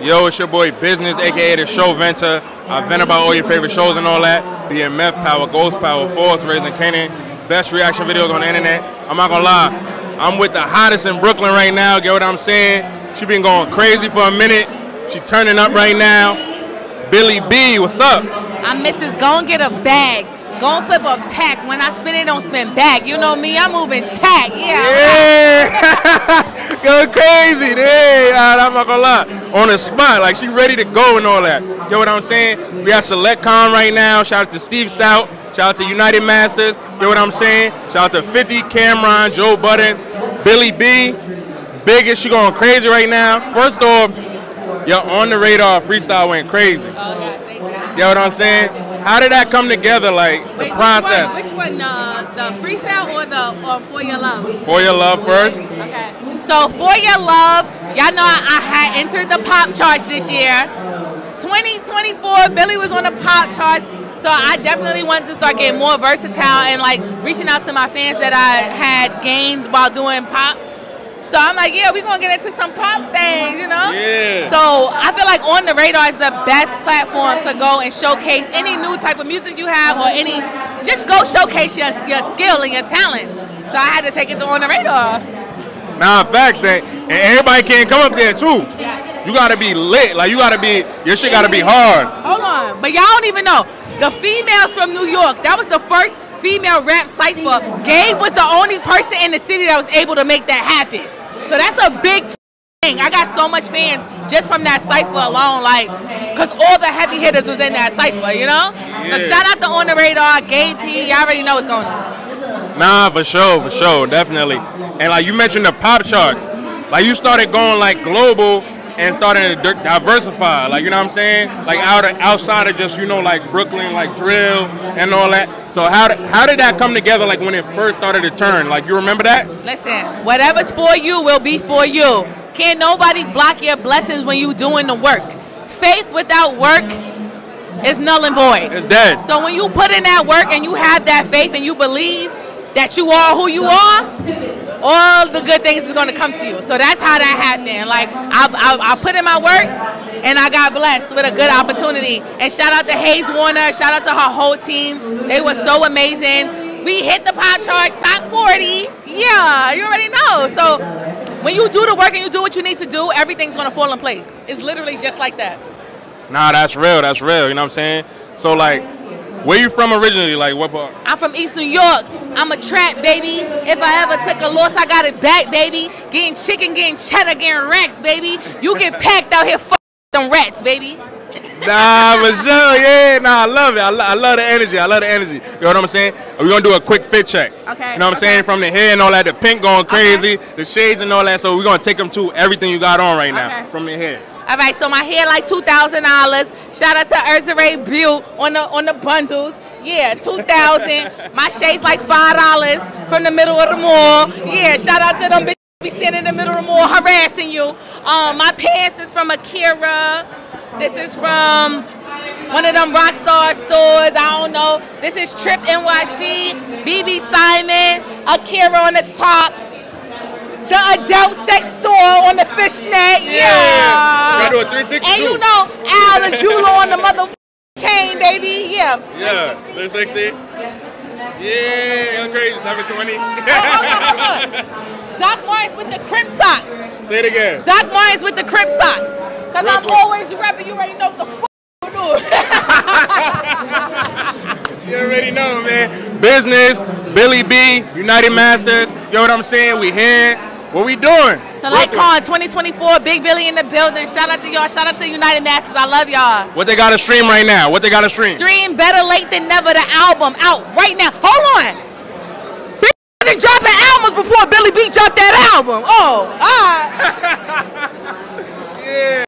Yo, it's your boy Business, aka the Show Venter. I vent about all your favorite shows and all that. BMF Power, Ghost Power, Force, Raising Kanan. Best reaction videos on the internet. I'm not gonna lie, I'm with the hottest in Brooklyn right now. Get what I'm saying? She been going crazy for a minute. She turning up right now. Billy B, what's up? I'm Mrs. Gon' get a bag. Gon' flip a pack. When I spin it, don't spin back. You know me, I'm moving tack. Yeah. Yeah, go crazy, hey, I'm not gonna lie. On the spot, like she ready to go and all that. You know what I'm saying? We got SelectCon right now. Shout out to Steve Stoute. Shout out to United Masters. You know what I'm saying? Shout out to 50, Cameron, Joe Budden, Billy B. Biggest, she going crazy right now. First off, your on the radar freestyle went crazy. Oh, God, thank you. You know what I'm saying? How did that come together, like the Wait, process? Which one? Which one uh, the freestyle or the or For Your Love? For your love first. Okay. So For Your Love, y'all know I, I had entered the pop charts this year. 2024, Billy was on the pop charts. So I definitely wanted to start getting more versatile and like reaching out to my fans that I had gained while doing pop. So I'm like, yeah, we're gonna get into some pop things, you know? Yeah. So I feel like On the Radar is the best platform to go and showcase any new type of music you have or any, just go showcase your, your skill and your talent. So I had to take it to On the Radar. Nah, facts that, and everybody can't come up there too. Yes. You gotta be lit. Like you gotta be, your shit gotta be hard. Hold on, but y'all don't even know. The females from New York, that was the first female rap cypher. Gabe was the only person in the city that was able to make that happen. So that's a big thing. I got so much fans just from that cipher alone, like, cause all the heavy hitters was in that cipher, you know. Yeah. So shout out to On the Radar, Gabe P. Y'all already know what's going on. Nah, for sure, for sure, definitely. And like you mentioned the pop charts, like you started going like global and starting to di- diversify. Like you know what I'm saying? Like out of, outside of just you know like Brooklyn, like drill and all that. So how did, how did that come together? Like when it first started to turn? Like you remember that? Listen, whatever's for you will be for you. Can't nobody block your blessings when you doing the work. Faith without work is null and void. It's dead. So when you put in that work and you have that faith and you believe that you are who you are, all the good things is going to come to you. So that's how that happened. Like I, I, I put in my work and I got blessed with a good opportunity. And shout out to Hayes Warner. Shout out to her whole team. They were so amazing. We hit the pop charge, top 40. Yeah, you already know. So when you do the work and you do what you need to do, everything's going to fall in place. It's literally just like that. Nah, that's real. That's real. You know what I'm saying? So like, where you from originally? Like what part? I'm from East New York. I'm a trap, baby. If I ever took a loss, I got it back, baby. Getting chicken, getting cheddar, getting racks, baby. You get packed out here, fuck them rats, baby. Nah, for sure. Yeah, nah, I love it. I, lo- I love the energy. I love the energy. You know what I'm saying? We're gonna do a quick fit check. Okay, You know what I'm okay. saying? From the hair and all that, the pink going crazy, the shades and all that. So we're gonna take them to everything you got on right now Okay. from the hair. All right, so my hair like two thousand dollars. Shout out to Urzare Butte on the on the bundles. Yeah, two thousand. my shades like five dollars from the middle of the mall. Yeah, shout out to them bitches be standing in the middle of the mall harassing you. Um, my pants is from Akira. This is from one of them Rockstar stores. I don't know. This is Trip NYC, BB Simon, Akira on the top. The adult sex store on the fishnet. Yeah. Gotta do a 360 And you know, Al and Julo on the mother baby. Yeah. Yeah, 360. Yeah, I'm crazy. 720. Hold on, hold on. Doc Martens with the Crip socks. Say it again. Doc Martens with the Crip socks. Cause I'm always repping. You already know what the fuck I'm doing. You already know, man. Business, Billy B, United Masters. You know what I'm saying? We here. What we doing? SelectCon 2024, Big Billy in the building. Shout out to y'all. Shout out to United Masters. I love y'all. What they got to stream right now? What they got to stream? Stream Better Late Than Never, the album out right now. Hold on. Big wasn't dropping albums before Billy B dropped that album. Oh, all right. Yeah.